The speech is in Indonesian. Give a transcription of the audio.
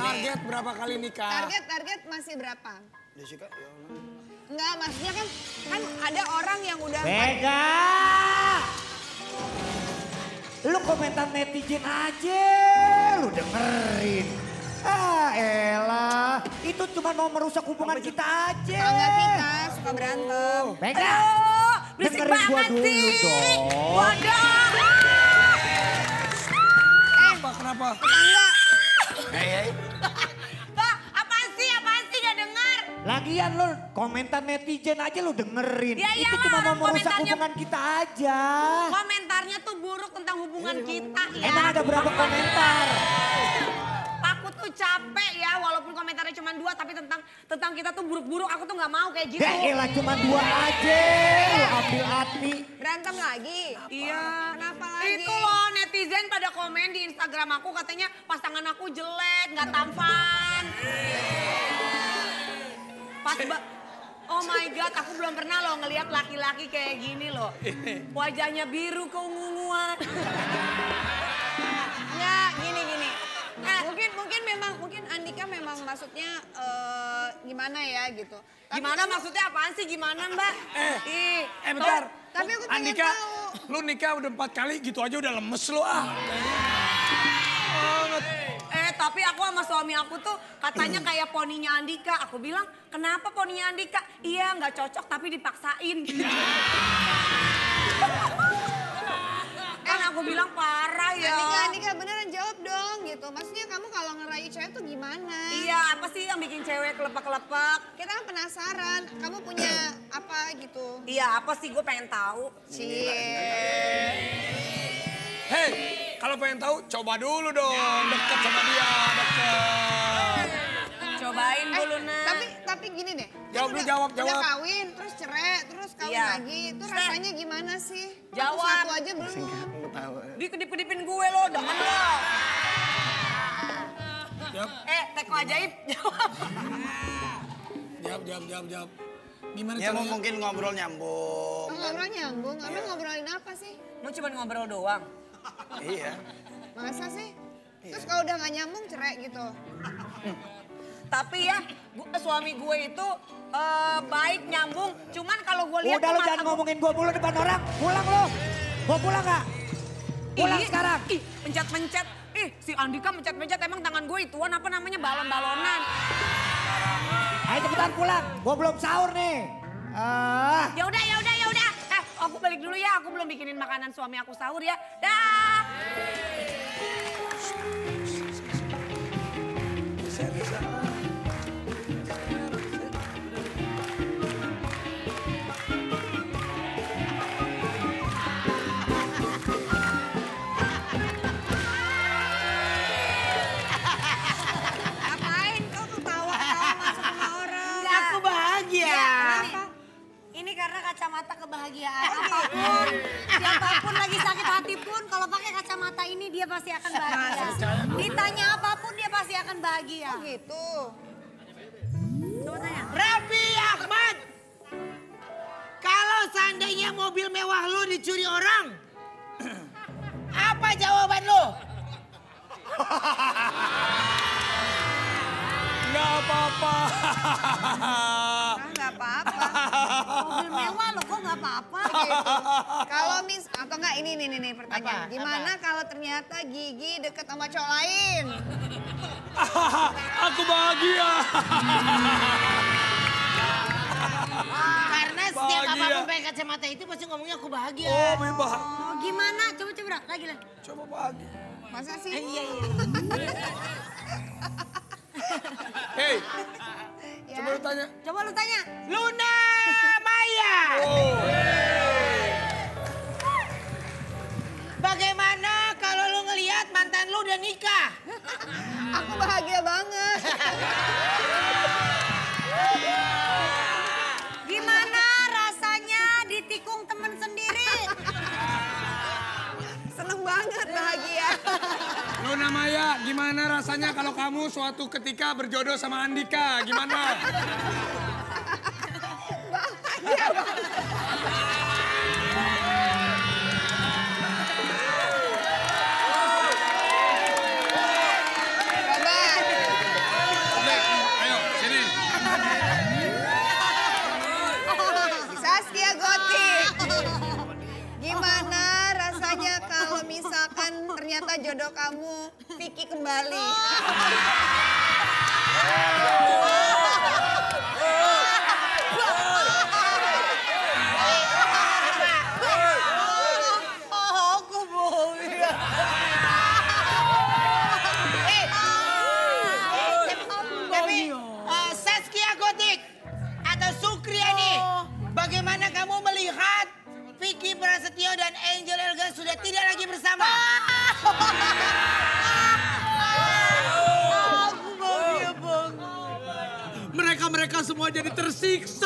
Target berapa kali nikah? Target target masih berapa? Jessica, ya Allah. Enggak, maksudnya kan kan ada orang yang udah Vega! Lu komentar netizen aja, lu dengerin. Ah elah, itu cuma mau merusak hubungan kita aja. Tangga kita suka berantem. Vega! Aduh, berisik dengerin gua banget dulu sih. dong. Waduh. Apa, kenapa? Tangga, Hei, hei. Apaan sih? Apaan sih gak dengar? Lagian lu komentar netizen aja lu dengerin. Ya itu iyalah, cuma mau merusak hubungan kita aja. Komentarnya tuh buruk tentang hubungan kita ya. Emang ada berapa komentar? Dua, tapi tentang tentang kita tuh buruk-buruk. Aku tuh nggak mau kayak gitu. Ya elah cuma dua aja, lu ambil hati. berantem lagi. Iya. Kenapa lagi? Itu loh netizen pada komen di Instagram aku katanya pasangan aku jelek, nggak tampan. Pas ba- Oh my god, aku belum pernah loh ngelihat laki-laki kayak gini loh. Wajahnya biru keunguan. Ya, mungkin mungkin memang mungkin Andika memang maksudnya eh, gimana ya gitu. Tapi Gimana kamu- maksudnya apaan sih gimana mbak? Eh, Ih, Eh bentar. Tapi aku Andika, tahu. lu nikah udah empat kali gitu aja udah lemes lu ah. Banget. Eh tapi aku sama suami aku tuh katanya kayak poninya Andika. Aku bilang kenapa poninya Andika? Iya nggak cocok tapi dipaksain. aku bilang parah ya. Andika, Andika beneran jawab dong gitu. Maksudnya kamu kalau ngerayu cewek tuh gimana? Iya apa sih yang bikin cewek kelepek-kelepek? Kita kan penasaran, kamu punya apa gitu. Iya apa sih gue pengen tahu. Cie. Hei, kalau pengen tahu coba dulu dong. Deket sama dia, deket. Cobain Eh, dulu nah. tapi tapi gini deh. Jawab dulu, udah- jawab, Udah jawab. kawin, terus cerai, terus kawin Iya. lagi. Itu Set. rasanya gimana sih? Aku Jawab. Satu aja belum. Dikedip-kedipin gue lo, demen lo. Jawab, Eh, teko ajaib, jawab. jawab, jawab, jawab, jawab. Gimana Ya caranya? mungkin ngobrol nyambung. Oh, ngobrol nyambung, emang ngobrolin apa sih? Mau cuma ngobrol doang. Iya. Masa sih? Terus kalau udah gak nyambung cerai gitu. Tapi ya, gua, suami gue itu eh, baik nyambung. Cuman kalau gue lihat Udah lu jangan ngomongin gua mulu depan orang. Pulang lu. Mau pulang gak? Pulang Ih, sekarang. Ih, pencet-pencet. Ih, si Andika mencet-mencet emang tangan gue ituan apa namanya balon-balonan. Ayo cepetan pulang. Gua belum sahur nih. Ah. Ya udah, ya udah, ya udah. Eh, aku balik dulu ya. Aku belum bikinin makanan suami aku sahur ya. Dah. Ngapain kacamata ini dia pasti akan bahagia. Ditanya apa pun dia pasti akan bahagia. Oh gitu. Coba tanya. Raffi Ahmad. Kalau seandainya mobil mewah lu dicuri orang, apa jawaban lu? Nggak apa-apa. Ah, nggak apa-apa. Mobil mewah loh, kok nggak apa-apa? Gitu. Kalau mis atau enggak ini nih nih, nih pertanyaan. Apa? Gimana kalau ternyata Gigi deket sama cowok lain? Aku bahagia. Karena setiap Bahagia. apa pun pakai kacamata itu pasti ngomongnya aku bahagia. Oh, memang. Oh, gimana? Coba coba lagi lah. Coba bahagia. Masa sih? Iya iya. Hei, Ya. coba lu tanya. Coba lu tanya. Luna mantan lu udah nikah? Aku bahagia banget. Gimana rasanya ditikung temen sendiri? Seneng banget bahagia. Luna Maya, gimana rasanya kalau kamu suatu ketika berjodoh sama Andika? Gimana? Jodoh kamu Vicky kembali. Oh, jadi tersiksa.